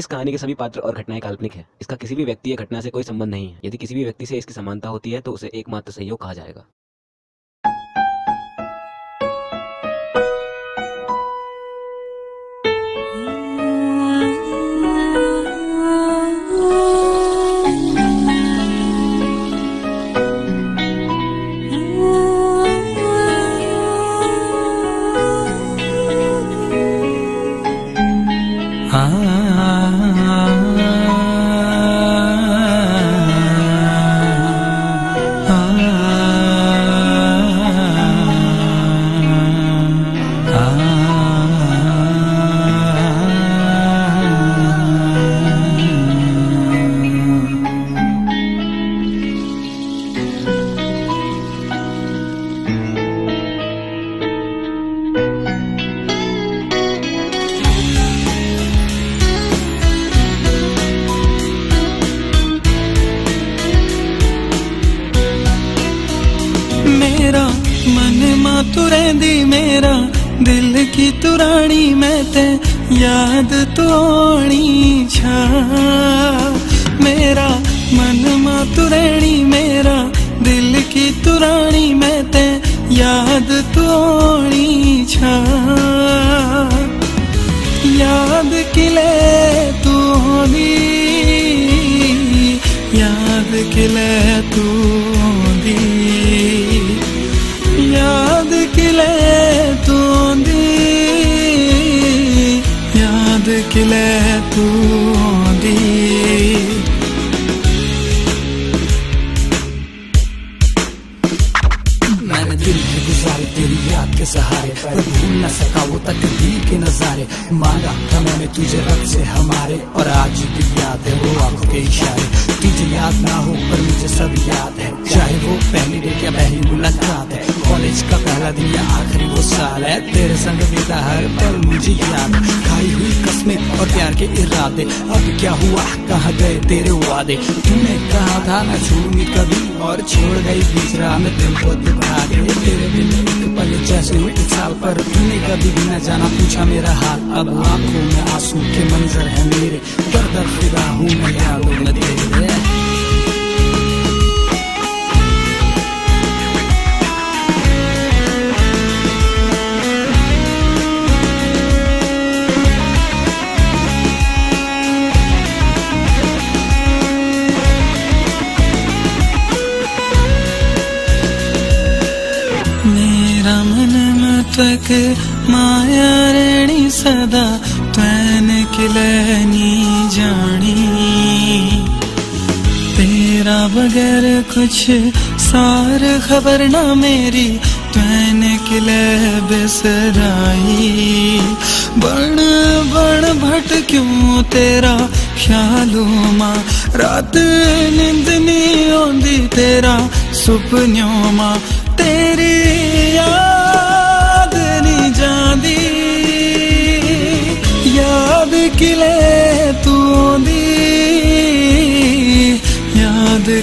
इस कहानी के सभी पात्र और घटनाएँ काल्पनिक है। इसका किसी भी व्यक्ति या घटना से कोई संबंध नहीं है। यदि किसी भी व्यक्ति से इसकी समानता होती है तो उसे एकमात्र सहयोग कहा जाएगा। मेरा तू रहंदी मेरा दिल की तुरानी मैं ते याद तो आनी छा। मेरा मन माँ तू रहनी मेरा दिल की तुरानी मैं ते याद तो आनी छा। याद किले तू होनी दिल भी गुजारे, तेरी याद के सहारे, पर भूल न सका वो तकदीर के नजारे। मांगा था मैंने तुझे रब से हमारे, और आज भी याद है वो आँखों के इशारे। तुझे याद ना हो, पर मुझे सब याद है। चाहे वो पहली डेट या पहली मुलाकात है। कॉलेज का पहला दिन या आखिरी वो साल है तेरे संग बीता हर पल मुझे याद खाई हुई कस्में और प्यार के इरादे अब क्या हुआ कहा गए तेरे वादे तूने कहा था ना छूँगी कभी और छोड़ गई बीच राह में दिल को दुखा के तेरे बिन एक पल जैसे हुए साल पर तूने कभी भी न जाना पूछा मेरा हाल अब आँखों में आँसू के मंजर है मेरे दर दर फिदा हूँ मैं यादों में तेरे मेरा मन में माया रेणी सदा तैन किलनी जानी। तेरा बगैर कुछ सार खबर ना मेरी, तैन किले बिसराई। बण बण, भट क्यों तेरा ख्यालों माँ? रात नींद नहीं आंदी तेरा सुपनों माँ।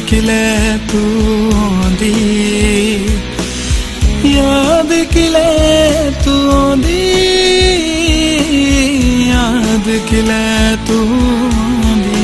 खिले तूंदी याद खिले तूंदी याद खिले तूंदी